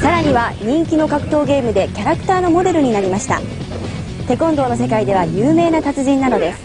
さらには人気の格闘ゲームでキャラクターのモデルになりました。テコンドーの世界では有名な達人なのです。